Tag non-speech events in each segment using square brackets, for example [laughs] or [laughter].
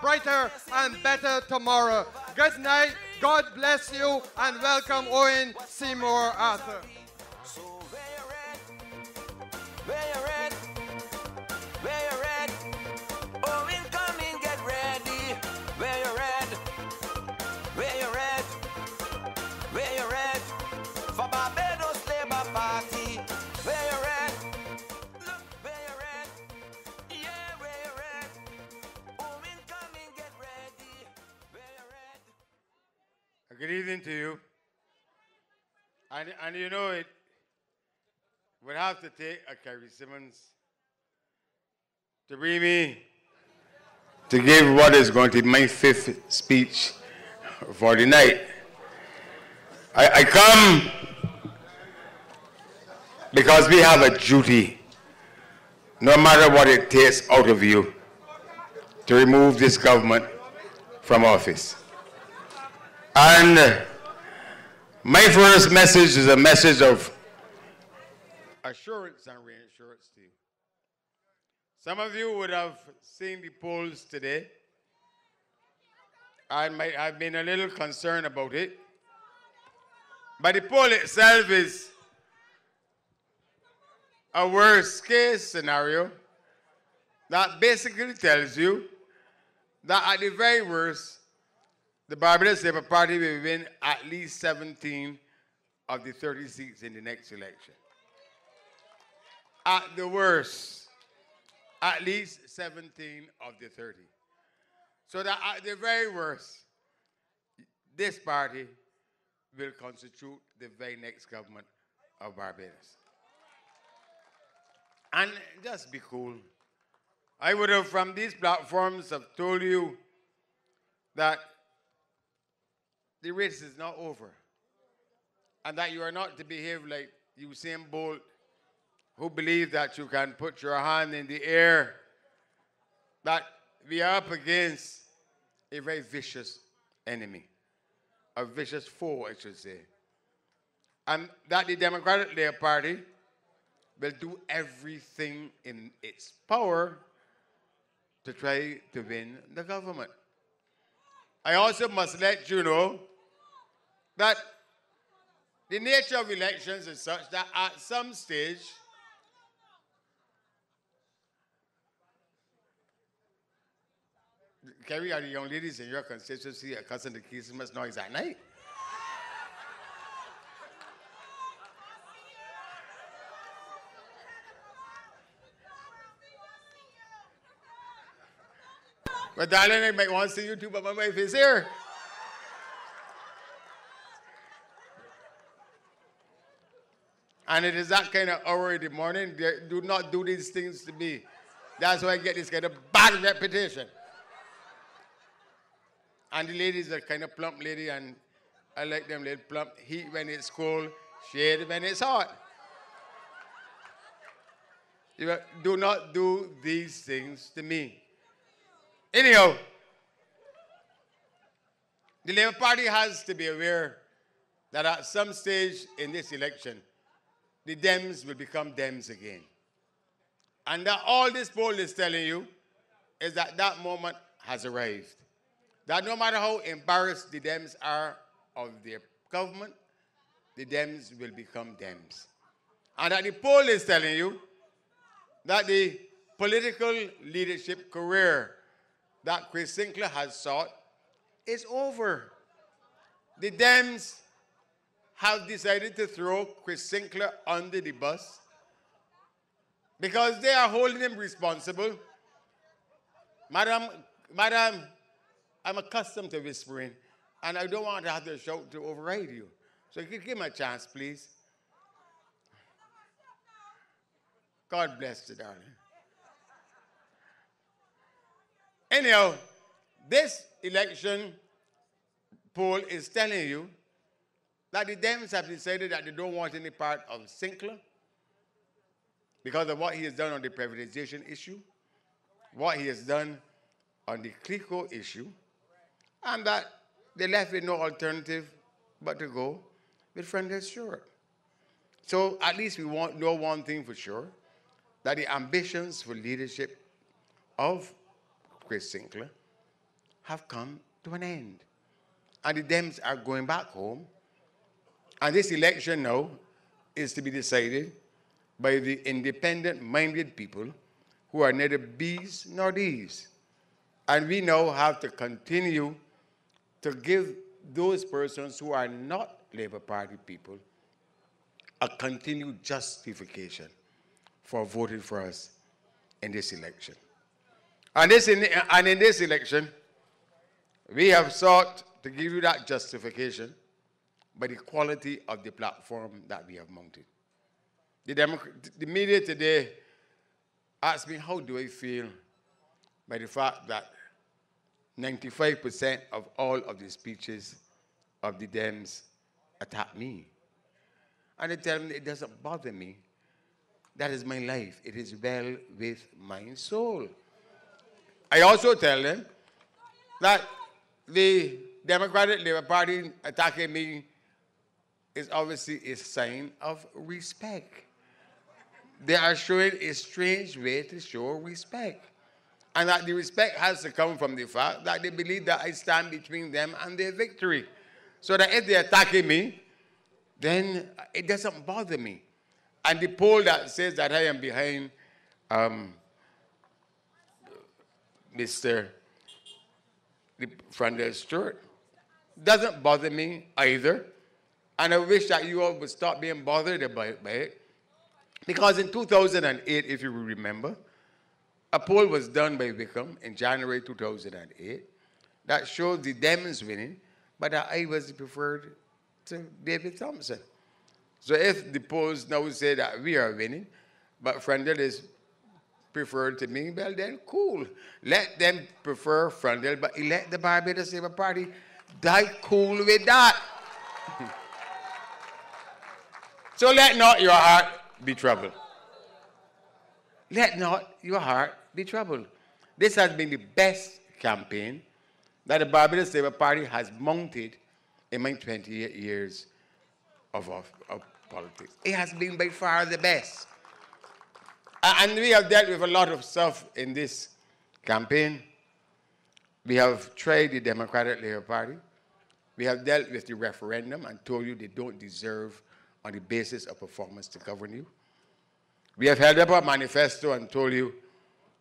brighter and better tomorrow. Good night. God bless you and welcome Owen Seymour Arthur. So Good evening to you. And, and you know it would have to take a Kerry Symmonds to bring me to give what is going to be my fifth speech for the night. I, I come because we have a duty, no matter what it takes out of you, to remove this government from office. And my first message is a message of assurance and reassurance to you. Some of you would have seen the polls today I might have been a little concerned about it. But the poll itself is a worst case scenario that basically tells you that at the very worst, the Barbados Labour Party will win at least 17 of the 30 seats in the next election. At the worst, at least 17 of the 30. So that at the very worst, this party will constitute the very next government of Barbados. And just be cool. I would have, from these platforms, have told you that the race is not over. And that you are not to behave like Usain Bolt, who believe that you can put your hand in the air. That we are up against a very vicious enemy, a vicious foe, I should say. And that the Democratic Labour Party will do everything in its power to try to win the government. I also must let you know that the nature of elections is such that at some stage, Kerry, are the young ladies in your constituency accustomed to Christmas noise at night? But darling, I might want to see you too, but my wife is here. And it is that kind of hour in the morning. Do not do these things to me. That's why I get this kind of bad reputation. And the ladies are kind of plump lady, and I like them little plump. Heat when it's cold, shade when it's hot. Do not do these things to me. Anyhow, the Labour Party has to be aware that at some stage in this election, the Dems will become Dems again. And that all this poll is telling you is that that moment has arrived. That no matter how embarrassed the Dems are of their government, the Dems will become Dems. And that the poll is telling you that the political leadership career that Chris Sinckler has sought is over. The Dems have decided to throw Chris Sinckler under the bus because they are holding him responsible. Madam, Madam, I'm accustomed to whispering, and I don't want to have to shout to override you. So you give me a chance, please. God bless you, darling. Anyhow, this election poll is telling you that the Dems have decided that they don't want any part of Sinckler because of what he has done on the privatization issue, what he has done on the CLICO issue, and that they left with no alternative but to go with Freundel Stuart. So at least we want, know one thing for sure, that the ambitions for leadership of Chris Sinckler have come to an end. And the Dems are going back home. And this election now is to be decided by the independent minded people who are neither bees nor D's. And we now have to continue to give those persons who are not Labour Party people a continued justification for voting for us in this election. And, this in, and in this election, we have sought to give you that justification by the quality of the platform that we have mounted. The, the media today asked me, how do I feel by the fact that 95% of all of the speeches of the Dems attack me? And I tell them it doesn't bother me. That is my life. It is well with my soul. I also tell them that the Democratic Labour Party attacking me is obviously a sign of respect. They are showing a strange way to show respect. And that the respect has to come from the fact that they believe that I stand between them and their victory. So that if they're attacking me, then it doesn't bother me. And the poll that says that I am behind um, Mr. Freundel Stuart doesn't bother me either. And I wish that you all would stop being bothered by, by it. Because in 2008, if you remember, a poll was done by Wickham in January 2008 that showed the Dems winning, but that I was preferred to David Thompson. So if the polls now say that we are winning, but Freundel is preferred to me, well then cool. Let them prefer Freundel, but elect the Barbados Labour Party. Die cool with that. So let not your heart be troubled. Let not your heart be troubled. This has been the best campaign that the Barbados Labour Party has mounted in my 28 years of, of, of politics. It has been by far the best. And we have dealt with a lot of stuff in this campaign. We have tried the Democratic Labour Party. We have dealt with the referendum and told you they don't deserve, on the basis of performance, to govern you. We have held up our manifesto and told you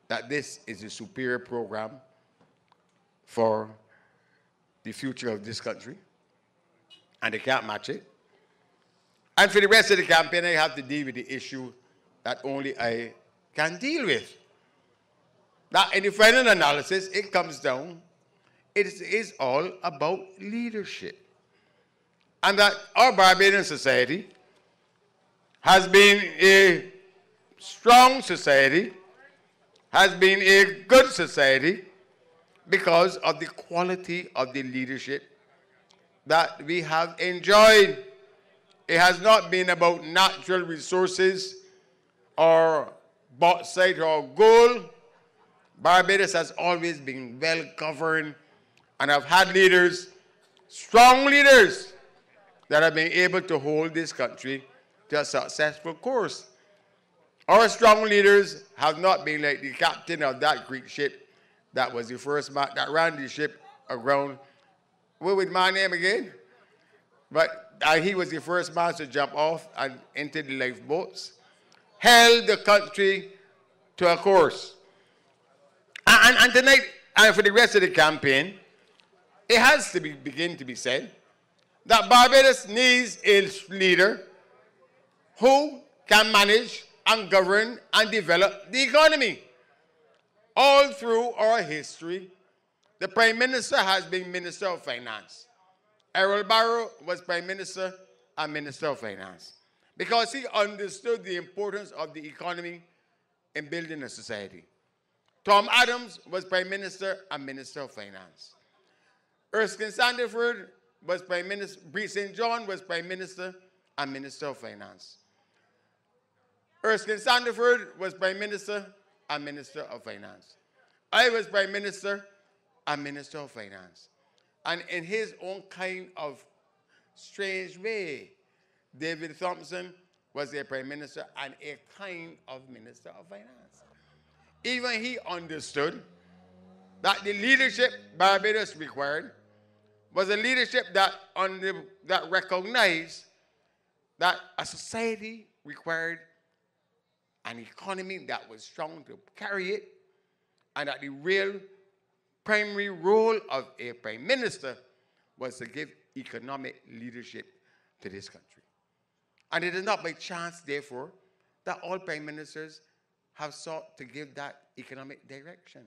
that this is a superior program for the future of this country, and they can't match it. And for the rest of the campaign, I have to deal with the issue that only I can deal with. Now, in the final analysis, it comes down, it is all about leadership. And that our Barbadian society has been a strong society, has been a good society because of the quality of the leadership that we have enjoyed. It has not been about natural resources or bauxite or gold. Barbados has always been well governed and have had leaders, strong leaders, that have been able to hold this country to a successful course. Our strong leaders have not been like the captain of that Greek ship that was the first man that ran the ship aground. What was my name again? But uh, he was the first man to jump off and enter the lifeboats, held the country to a course. And, and tonight, and for the rest of the campaign, it has to be, begin to be said that Barbados needs a leader who can manage and govern and develop the economy. All through our history, the Prime Minister has been Minister of Finance. Errol Barrow was Prime Minister and Minister of Finance because he understood the importance of the economy in building a society. Tom Adams was Prime Minister and Minister of Finance. Erskine Sandiford was Prime Minister, Bree St. John was Prime Minister and Minister of Finance. Erskine Sandiford was Prime Minister and Minister of Finance. I was Prime Minister and Minister of Finance. And in his own kind of strange way, David Thompson was a Prime Minister and a kind of Minister of Finance. Even he understood that the leadership Barbados required was a leadership that, the, that recognized that a society required an economy that was strong to carry it, and that the real primary role of a prime minister was to give economic leadership to this country. And it is not by chance, therefore, that all prime ministers have sought to give that economic direction.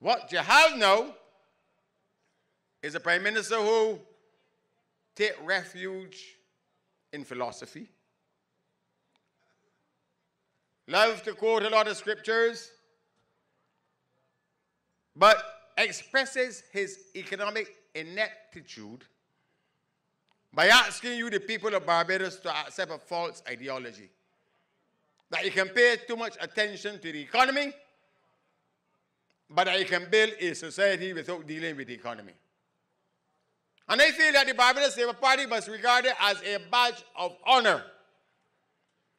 What you have now is a prime minister who take refuge in philosophy, love to quote a lot of scriptures, but expresses his economic ineptitude by asking you, the people of Barbados, to accept a false ideology. That you can pay too much attention to the economy, but that you can build a society without dealing with the economy. And I feel that the Barbados Labour Party must regard it as a badge of honor.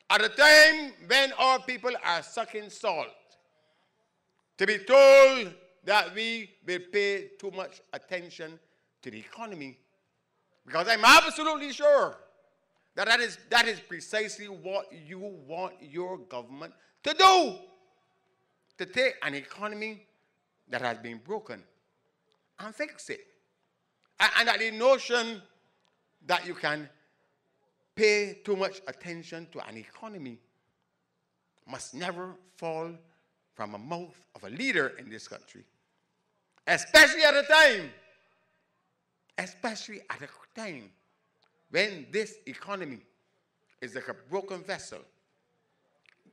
At a time when our people are sucking salt, to be told that we will pay too much attention to the economy, because I'm absolutely sure that that is, that is precisely what you want your government to do. To take an economy that has been broken and fix it. And, and that the notion that you can pay too much attention to an economy must never fall from the mouth of a leader in this country. Especially at a time, especially at a time when this economy is like a broken vessel.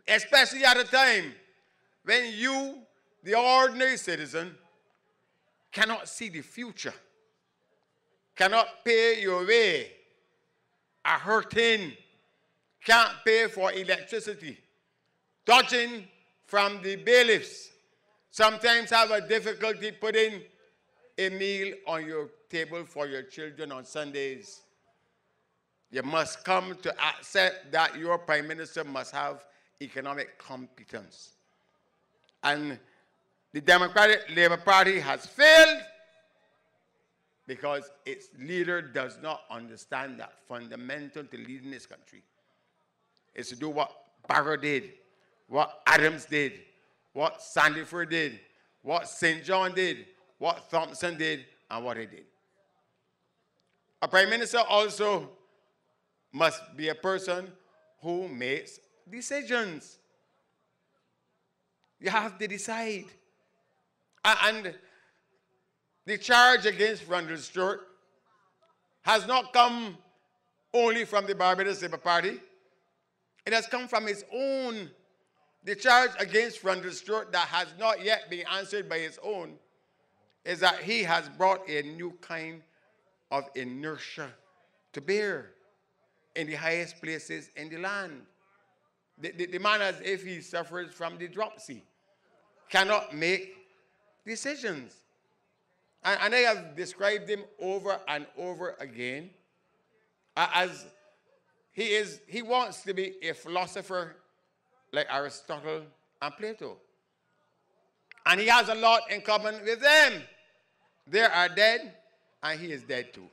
Especially at a time when you, the ordinary citizen, cannot see the future cannot pay your way, are hurting, can't pay for electricity, dodging from the bailiffs, sometimes have a difficulty putting a meal on your table for your children on Sundays. You must come to accept that your prime minister must have economic competence. And the Democratic Labour Party has failed because its leader does not understand that fundamental to leading this country is to do what Barrow did, what Adams did, what Sandiford did, what St. John did, what Thompson did, and what he did. A prime minister also must be a person who makes decisions. You have to decide. And the charge against Randall Stuart has not come only from the Barbados Labour Party. It has come from his own. The charge against Randall Stuart that has not yet been answered by his own is that he has brought a new kind of inertia to bear in the highest places in the land. The, the, the man, as if he suffers from the dropsy, cannot make decisions. And, and I have described him over and over again as he is, he wants to be a philosopher like Aristotle and Plato. And he has a lot in common with them. They are dead, and he is dead too.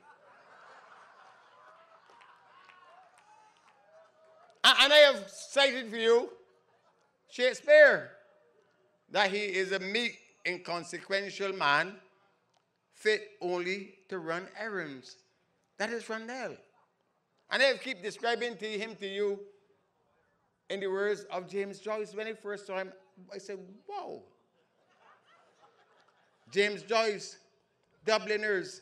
And I have cited for you Shakespeare, that he is a meek, inconsequential man fit only to run errands. That is Randell. And I keep describing to him to you in the words of James Joyce. When I first saw him, I said, Whoa. James Joyce, Dubliners,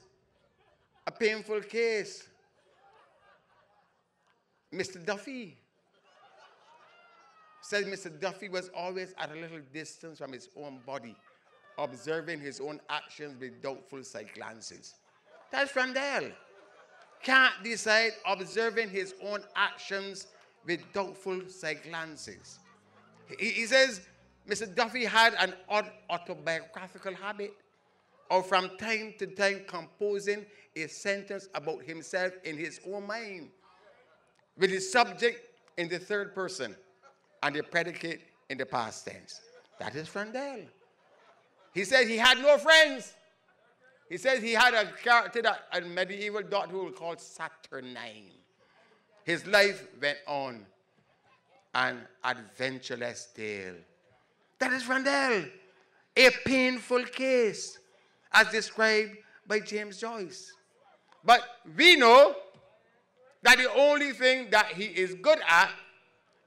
a painful case. Mr. Duffy. Said Mr. Duffy was always at a little distance from his own body observing his own actions with doubtful side glances. That's Randell. Can't decide observing his own actions with doubtful side glances. He, he says Mr. Duffy had an odd autobiographical habit of from time to time composing a sentence about himself in his own mind with the subject in the third person and the predicate in the past tense. That is Randell. He said he had no friends. He says he had a character that a medieval doctor would call Saturnine. His life went on an adventureless tale. That is Randell, a painful case, as described by James Joyce. But we know that the only thing that he is good at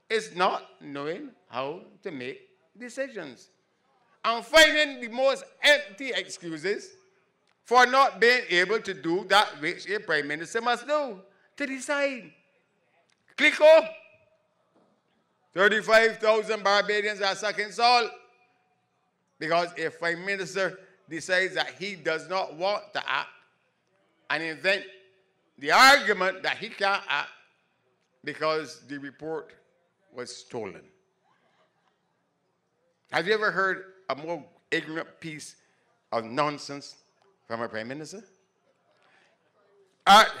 is not knowing how to make decisions and finding the most empty excuses for not being able to do that which a prime minister must do to decide. Clico, 35,000 Barbadians are sucking salt because a prime minister decides that he does not want to act and invent the argument that he can't act because the report was stolen. Have you ever heard a more ignorant piece of nonsense from a prime minister? At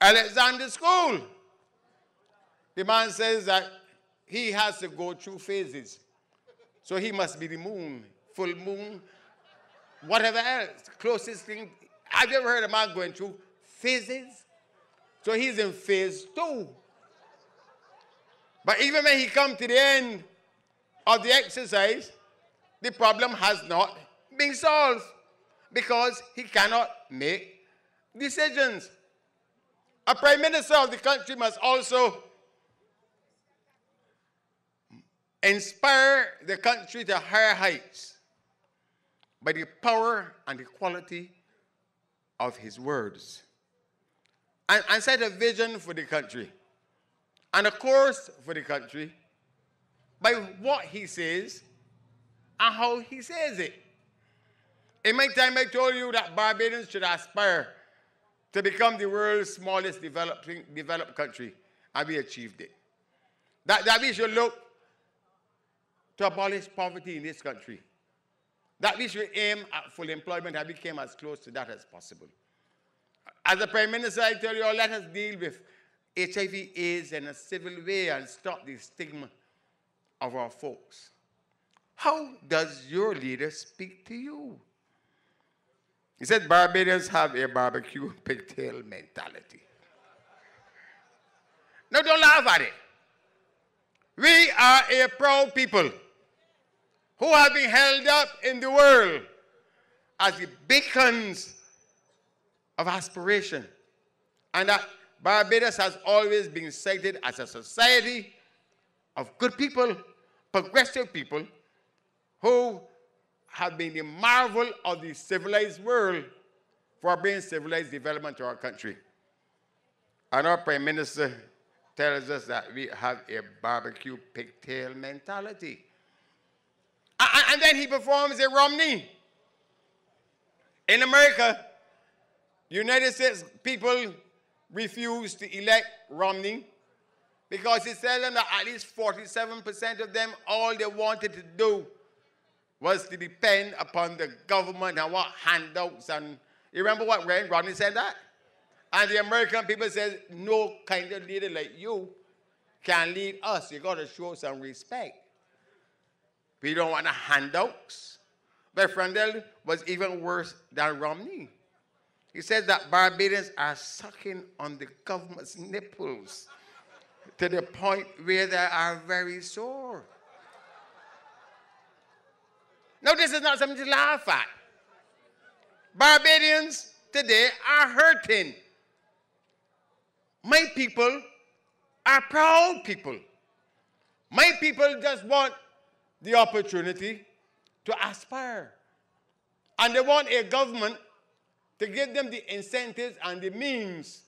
Alexandra School, the man says that he has to go through phases. So he must be the moon, full moon, whatever else, closest thing. Have you ever heard a man going through phases? So he's in phase two. But even when he comes to the end of the exercise, the problem has not been solved because he cannot make decisions. A prime minister of the country must also inspire the country to higher heights by the power and the quality of his words. And, and set a vision for the country and a course for the country by what he says and how he says it. In my time, I told you that Barbadians should aspire to become the world's smallest developing, developed country, and we achieved it. That, that we should look to abolish poverty in this country. That we should aim at full employment and become as close to that as possible. As a Prime Minister, I tell you all, let us deal with HIV AIDS in a civil way and stop the stigma of our folks. How does your leader speak to you? He said Barbadians have a barbecue [laughs] pigtail mentality. Now, don't laugh at it. We are a proud people who have been held up in the world as the beacons of aspiration. And that Barbados has always been cited as a society of good people, progressive people, who have been the marvel of the civilized world for bringing civilized development to our country. And our Prime Minister tells us that we have a barbecue pigtail mentality. And then he performs a Romney. In America, United States people refused to elect Romney because he said them that at least 47% of them, all they wanted to do was to depend upon the government and what handouts and you remember what Ray Romney said that? And the American people said, no kind of leader like you can lead us. You gotta show some respect. We don't want handouts. But Freundel was even worse than Romney. He said that Barbadians are sucking on the government's nipples to the point where they are very sore. Now, this is not something to laugh at. Barbadians today are hurting. My people are proud people. My people just want the opportunity to aspire. And they want a government to give them the incentives and the means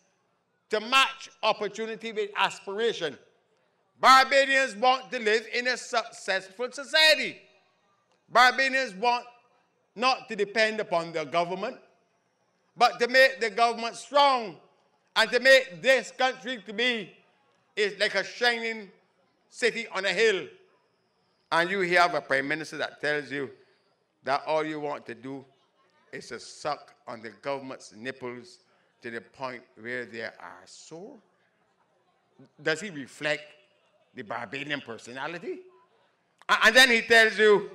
to match opportunity with aspiration. Barbadians want to live in a successful society. Barbadians want not to depend upon the government, but to make the government strong and to make this country to be is like a shining city on a hill. And you have a prime minister that tells you that all you want to do is to suck on the government's nipples to the point where they are sore? Does he reflect the Barbadian personality? And then he tells you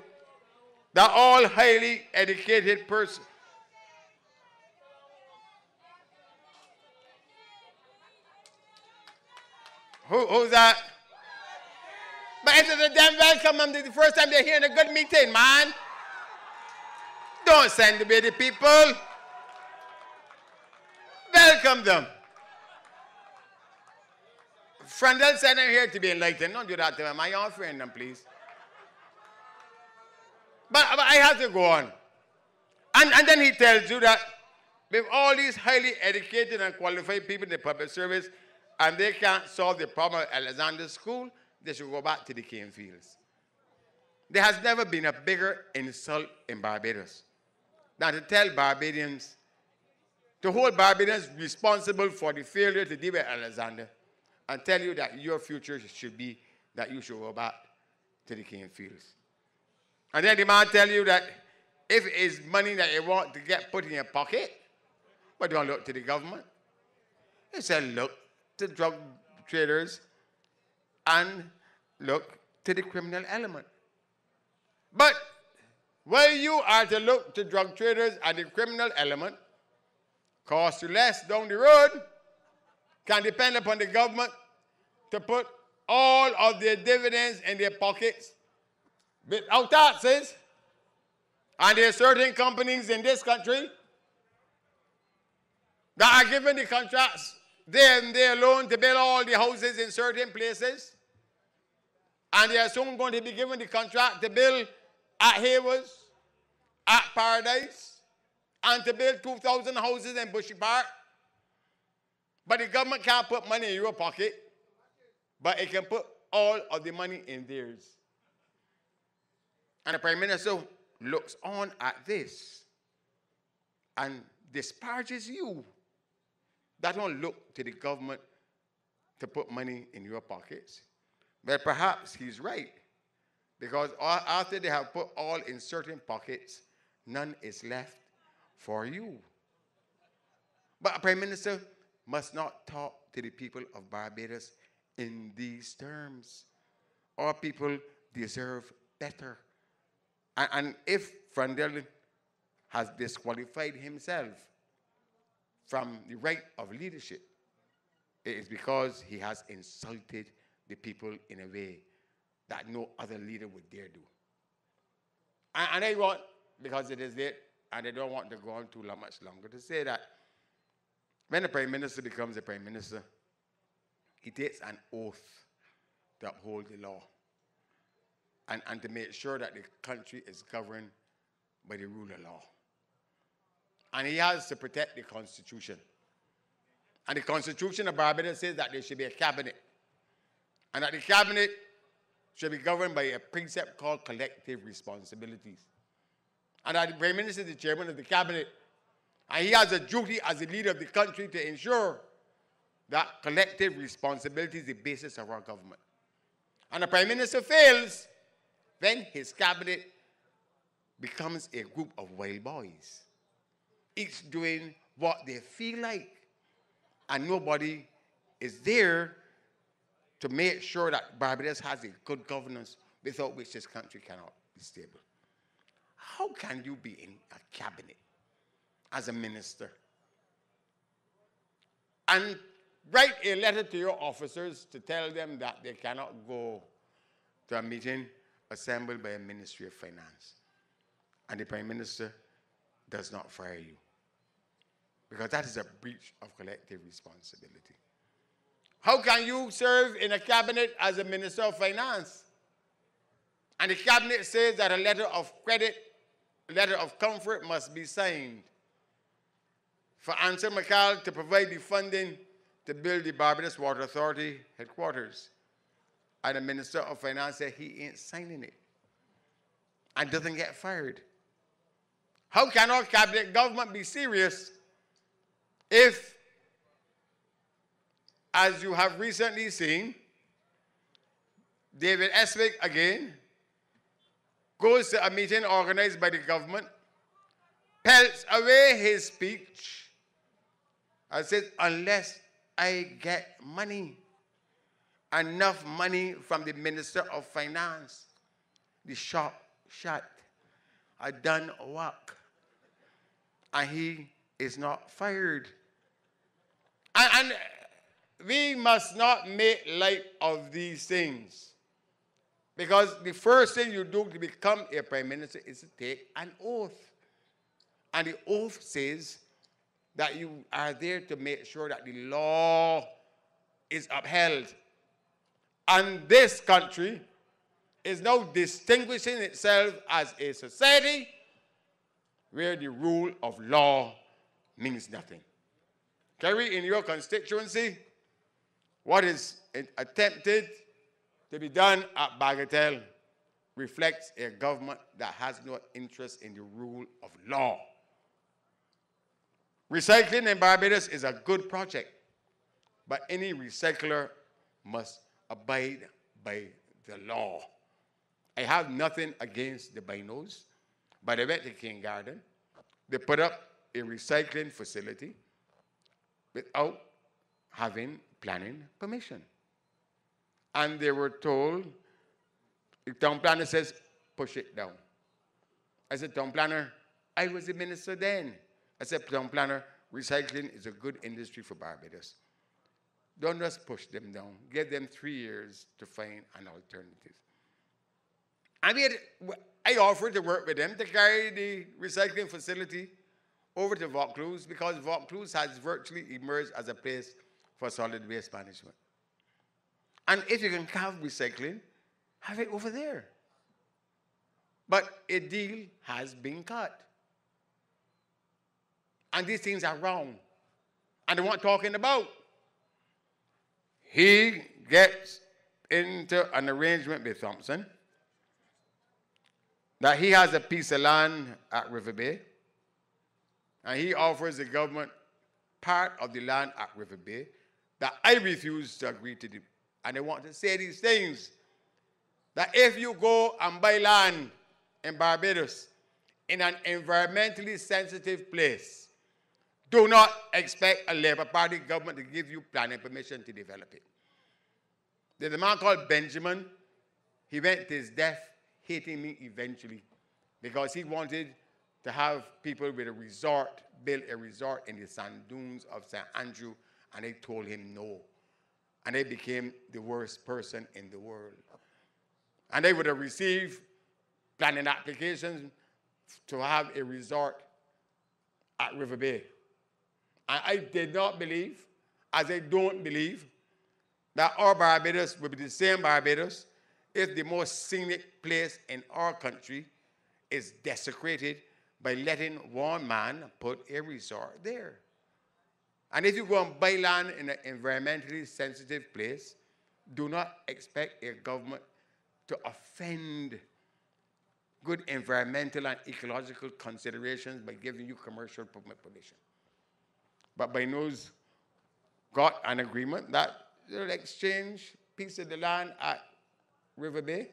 that all highly educated persons Who, who's that? But it's a damn welcome them the first time they're here in a good meeting, man. Don't send away the people. Welcome them. Freundel said send them here to be enlightened. Don't do that to them. I am friend them, please. But, but I have to go on. And, and then he tells you that with all these highly educated and qualified people in the public service, and they can't solve the problem at Alexandra School, they should go back to the cane fields. There has never been a bigger insult in Barbados than to tell Barbadians, to hold Barbadians responsible for the failure to deal with Alexandra and tell you that your future should be that you should go back to the cane fields. And then the man tell you that if it is money that you want to get put in your pocket, but don't look to the government. He said, look to drug traders and look to the criminal element. But where you are to look to drug traders and the criminal element, cost you less down the road, can depend upon the government to put all of their dividends in their pockets without taxes. And there are certain companies in this country that are given the contracts them, they alone to build all the houses in certain places. And they are soon going to be given the contract to build at Haywards, at Paradise, and to build 2,000 houses in Bushy Park. But the government can't put money in your pocket, but it can put all of the money in theirs. And the Prime Minister looks on at this and disparages you that don't look to the government to put money in your pockets. But perhaps he's right. Because after they have put all in certain pockets, none is left for you. But a prime minister must not talk to the people of Barbados in these terms. Our people deserve better. And, and if Freundel has disqualified himself from the right of leadership, it is because he has insulted the people in a way that no other leader would dare do. And, and I want, because it is late, and I don't want to go on too much longer, to say that when a prime minister becomes a prime minister, he takes an oath to uphold the law and, and to make sure that the country is governed by the rule of law. And he has to protect the Constitution. And the Constitution of Barbados says that there should be a cabinet. And that the cabinet should be governed by a precept called collective responsibilities. And that the Prime Minister is the chairman of the cabinet. And he has a duty as the leader of the country to ensure that collective responsibility is the basis of our government. And the Prime Minister fails, then his cabinet becomes a group of wild boys each doing what they feel like. And nobody is there to make sure that Barbados has a good governance without which this country cannot be stable. How can you be in a cabinet as a minister and write a letter to your officers to tell them that they cannot go to a meeting assembled by a ministry of finance and the prime minister does not fire you because that is a breach of collective responsibility. How can you serve in a cabinet as a minister of finance? And the cabinet says that a letter of credit, a letter of comfort must be signed for ANSA McAL to provide the funding to build the Barbados Water Authority headquarters. And the Minister of Finance said he ain't signing it and doesn't get fired. How can our cabinet government be serious if, as you have recently seen, David Estwick again goes to a meeting organized by the government, pelts away his speech, and says, unless I get money, enough money from the Minister of Finance, the shop shut. I done work. And he is not fired. And, and we must not make light of these things. Because the first thing you do to become a prime minister is to take an oath. And the oath says that you are there to make sure that the law is upheld. And this country is now distinguishing itself as a society where the rule of law means nothing. Kerry, in your constituency, what is attempted to be done at Bagatelle reflects a government that has no interest in the rule of law. Recycling in Barbados is a good project, but any recycler must abide by the law. I have nothing against the binos, but I went to King Garden. They put up a recycling facility without having planning permission. And they were told, the town planner says, push it down. I said, town planner, I was the minister then. I said, town planner, recycling is a good industry for Barbados. Don't just push them down. Give them three years to find an alternative. I mean, I offered to work with them to carry the recycling facility over to Vaucluse because Vaucluse has virtually emerged as a place for solid waste management. And if you can have recycling, have it over there. But a deal has been cut. And these things are wrong. And they want talking about. He gets into an arrangement with Thompson that he has a piece of land at River Bay, and he offers the government part of the land at River Bay that I refuse to agree to do. And they want to say these things that if you go and buy land in Barbados in an environmentally sensitive place, do not expect a Labour Party government to give you planning permission to develop it. There's a man called Benjamin. He went to his death hating me eventually because he wanted to have people with a resort, build a resort in the sand dunes of St. Andrew, and they told him no. And they became the worst person in the world. And they would have received planning applications to have a resort at River Bay. And I did not believe, as I don't believe, that our Barbados will be the same Barbados if the most scenic place in our country is desecrated by letting one man put a resort there. And if you go and buy land in an environmentally sensitive place, do not expect a government to offend good environmental and ecological considerations by giving you commercial permission. But by nose got an agreement that they'll exchange piece of the land at River Bay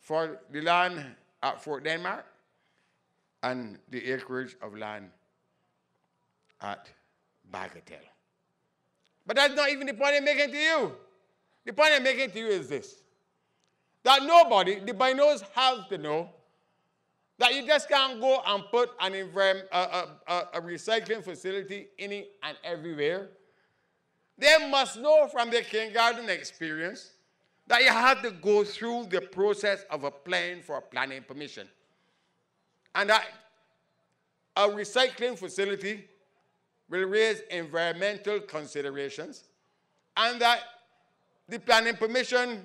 for the land at Fort Denmark and the acreage of land at Bagatelle. But that's not even the point I'm making to you. The point I'm making to you is this that nobody, the binos have to know that you just can't go and put an environment, a, a, a, a recycling facility any and everywhere. They must know from their kindergarten experience that you have to go through the process of applying for a planning permission. And that a recycling facility will raise environmental considerations and that the planning permission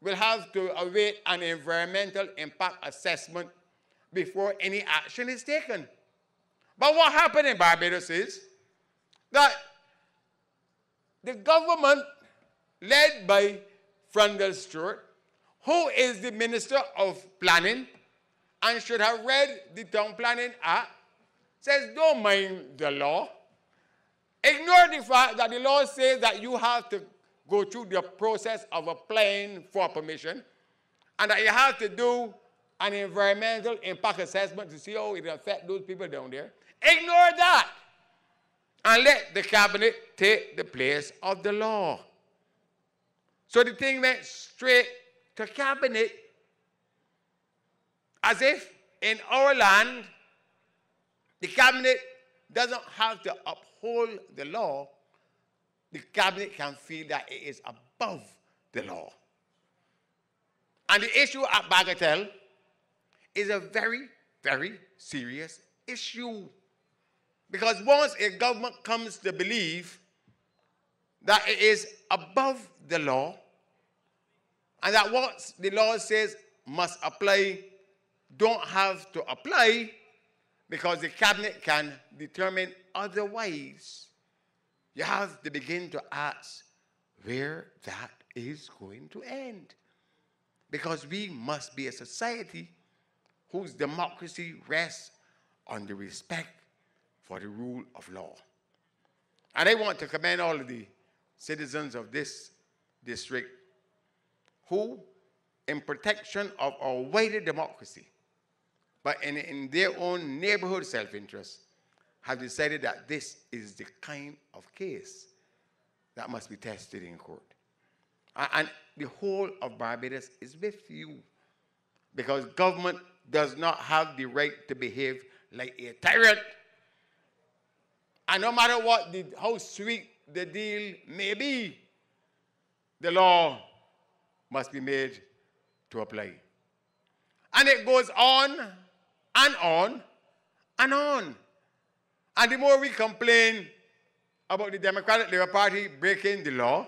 will have to await an environmental impact assessment before any action is taken. But what happened in Barbados is that the government, led by Freundel Stuart, who is the Minister of Planning and should have read the Town Planning Act, says don't mind the law. Ignore the fact that the law says that you have to go through the process of applying for permission and that you have to do an environmental impact assessment to see how it affects those people down there. Ignore that and let the cabinet take the place of the law. So the thing went straight to cabinet as if in our land, the cabinet doesn't have to uphold the law. The cabinet can feel that it is above the law. And the issue at Bagatelle is a very, very serious issue. Because once a government comes to believe that it is above the law, and that what the law says must apply don't have to apply because the cabinet can determine otherwise. You have to begin to ask where that is going to end. Because we must be a society whose democracy rests on the respect for the rule of law. And I want to commend all of the citizens of this district who, in protection of our wider democracy, but in, in their own neighborhood self interest, have decided that this is the kind of case that must be tested in court. And, and the whole of Barbados is with you because government does not have the right to behave like a tyrant. And no matter what the, how sweet the deal may be, the law must be made to apply. And it goes on and on and on. And the more we complain about the Democratic Labour Party breaking the law,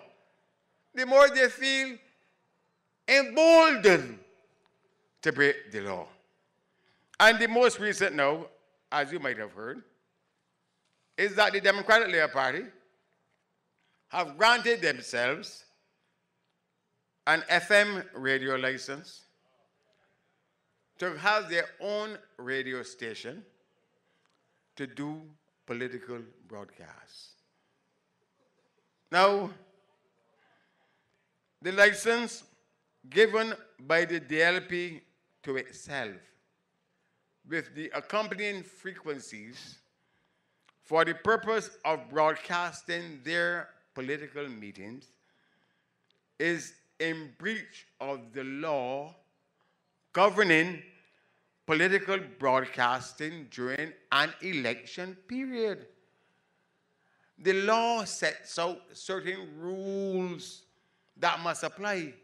the more they feel emboldened to break the law. And the most recent now, as you might have heard, is that the Democratic Labour Party have granted themselves an FM radio license to have their own radio station to do political broadcasts. Now, the license given by the DLP to itself with the accompanying frequencies for the purpose of broadcasting their political meetings is in breach of the law governing political broadcasting during an election period. The law sets out certain rules that must apply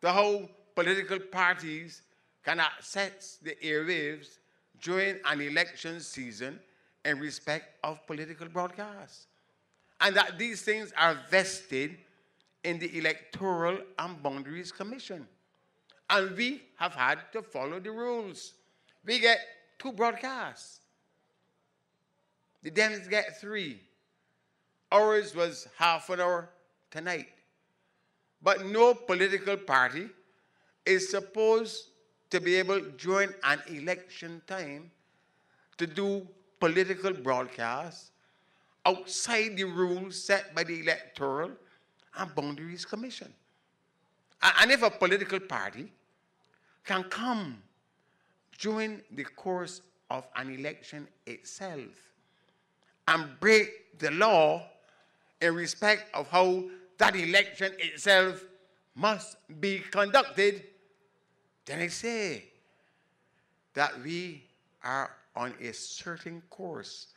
to how political parties can access the airwaves during an election season in respect of political broadcasts. And that these things are vested in the Electoral and Boundaries Commission. And we have had to follow the rules. We get two broadcasts. The Dems get three. Ours was half an hour tonight. But no political party is supposed to be able, during an election time, to do political broadcasts outside the rules set by the Electoral and Boundaries Commission. And if a political party can come during the course of an election itself and break the law in respect of how that election itself must be conducted, then I say that we are on a certain course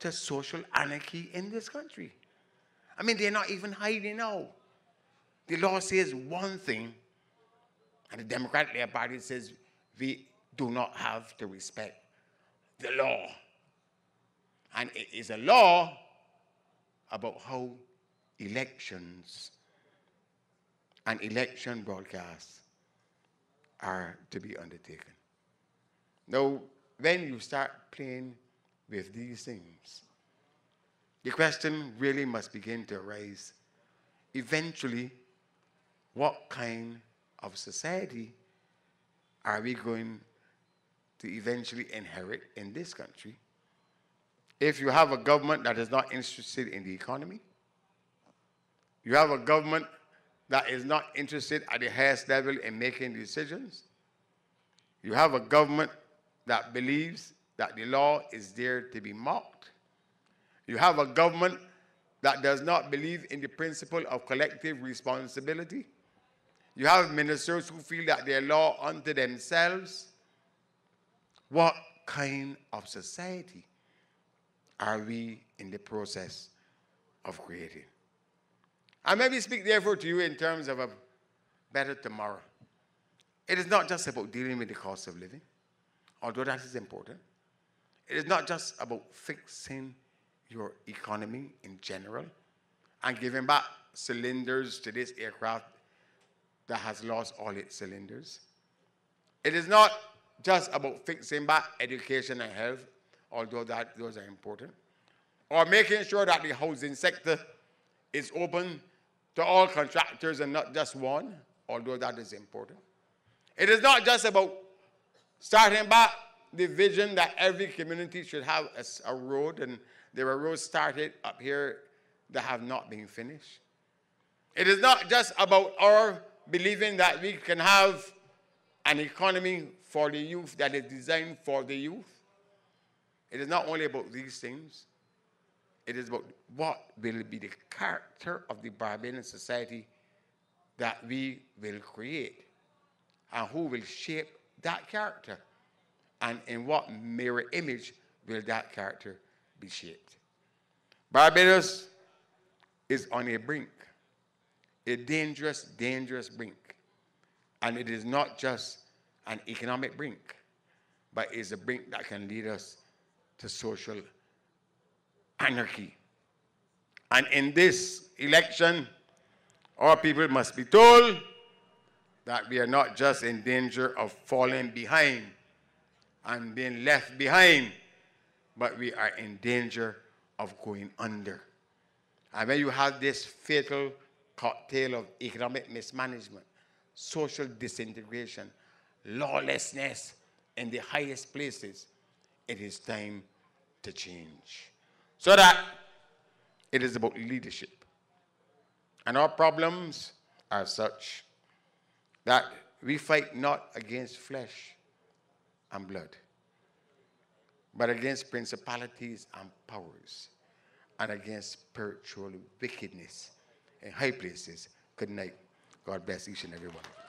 to social anarchy in this country. I mean, they're not even hiding now. The law says one thing, and the Democratic Labour Party says we do not have to respect the law. And it is a law about how elections and election broadcasts are to be undertaken. Now, when you start playing with these things, the question really must begin to arise eventually what kind of society are we going to eventually inherit in this country if you have a government that is not interested in the economy, you have a government that is not interested at the highest level in making decisions, you have a government that believes that the law is there to be mocked, you have a government that does not believe in the principle of collective responsibility. You have ministers who feel that they're law unto themselves. what kind of society are we in the process of creating? I maybe speak therefore to you in terms of a better tomorrow. It is not just about dealing with the cost of living, although that is important. It is not just about fixing your economy in general and giving back cylinders to this aircraft that has lost all its cylinders. It is not just about fixing back education and health, although that, those are important, or making sure that the housing sector is open to all contractors and not just one, although that is important. It is not just about starting back the vision that every community should have a, a road, and there are roads started up here that have not been finished. It is not just about our believing that we can have an economy for the youth that is designed for the youth. It is not only about these things, it is about what will be the character of the Barbadian society that we will create and who will shape that character and in what mirror image will that character be shaped. Barbados is on a brink, a dangerous, dangerous brink. And it is not just an economic brink, but it's a brink that can lead us to social anarchy. And in this election, our people must be told that we are not just in danger of falling behind and being left behind, but we are in danger of going under. And when you have this fatal cocktail of economic mismanagement, social disintegration, lawlessness in the highest places, it is time to change. So that it is about leadership. And our problems are such that we fight not against flesh and blood, but against principalities and powers and against spiritual wickedness in high places. Good night. God bless each and every one.